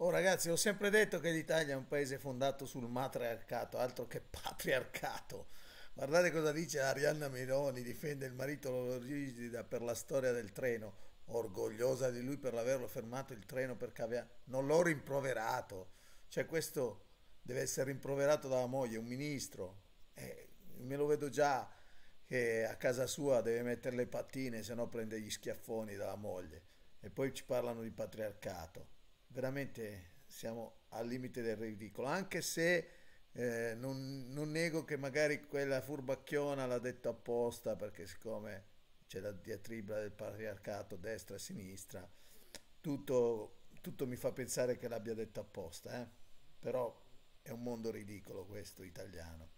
Oh ragazzi, ho sempre detto che l'Italia è un paese fondato sul matriarcato, altro che patriarcato. Guardate cosa dice Arianna Meloni, difende il marito Lollobrigida per la storia del treno, orgogliosa di lui per averlo fermato il treno perché aveva... non l'ho rimproverato. Cioè questo deve essere rimproverato dalla moglie, un ministro. Eh, me lo vedo già che a casa sua deve mettere le pattine, se no prende gli schiaffoni dalla moglie. E poi ci parlano di patriarcato veramente siamo al limite del ridicolo, anche se eh, non, non, nego che magari quella furbacchiona l'ha detto apposta perché siccome c'è la diatriba del patriarcato destra e sinistra, tutto, tutto mi fa pensare che l'abbia detto apposta, eh? però è un mondo ridicolo questo italiano.